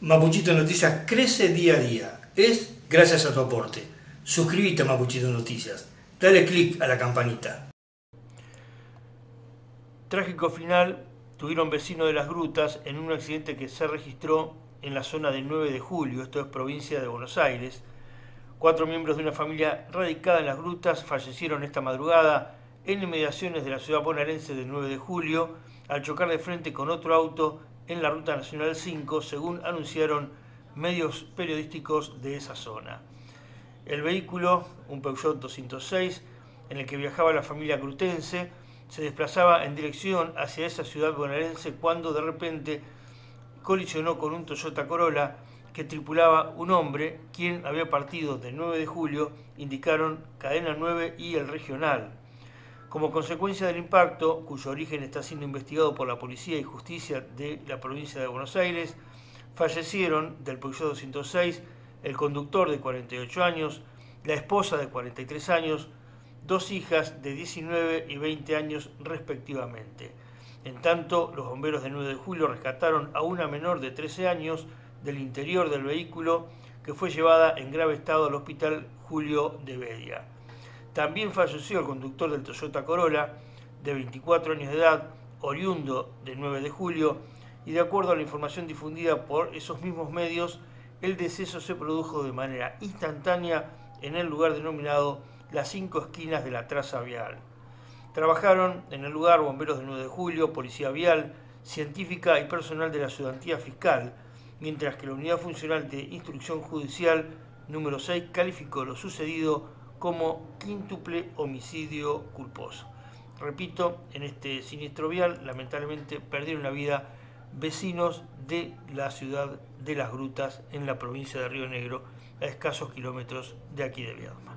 Mapuchito Noticias crece día a día. Es gracias a tu aporte. Suscríbete a Mapuchito Noticias. Dale click a la campanita. Trágico final tuvieron vecinos de las grutas en un accidente que se registró en la zona del 9 de julio, esto es provincia de Buenos Aires. Cuatro miembros de una familia radicada en las grutas fallecieron esta madrugada en inmediaciones de la ciudad bonaerense del 9 de julio al chocar de frente con otro auto en la Ruta Nacional 5, según anunciaron medios periodísticos de esa zona. El vehículo, un Peugeot 206, en el que viajaba la familia grutense, se desplazaba en dirección hacia esa ciudad bonaerense cuando de repente colisionó con un Toyota Corolla que tripulaba un hombre, quien había partido del 9 de julio, indicaron Cadena 9 y el Regional. Como consecuencia del impacto, cuyo origen está siendo investigado por la Policía y Justicia de la provincia de Buenos Aires, fallecieron del Peugeot 206 el conductor de 48 años, la esposa de 43 años, dos hijas de 19 y 20 años respectivamente. En tanto, los bomberos del 9 de julio rescataron a una menor de 13 años del interior del vehículo que fue llevada en grave estado al hospital Julio de Bedia. También falleció el conductor del Toyota Corolla, de 24 años de edad, oriundo del 9 de julio, y de acuerdo a la información difundida por esos mismos medios, el deceso se produjo de manera instantánea en el lugar denominado las cinco esquinas de la traza vial. Trabajaron en el lugar bomberos del 9 de julio, policía vial, científica y personal de la ayudantía fiscal, mientras que la unidad funcional de instrucción judicial número 6 calificó lo sucedido como quíntuple homicidio culposo. Repito, en este siniestro vial lamentablemente perdieron la vida vecinos de la ciudad de Las Grutas en la provincia de Río Negro, a escasos kilómetros de aquí de Viedma.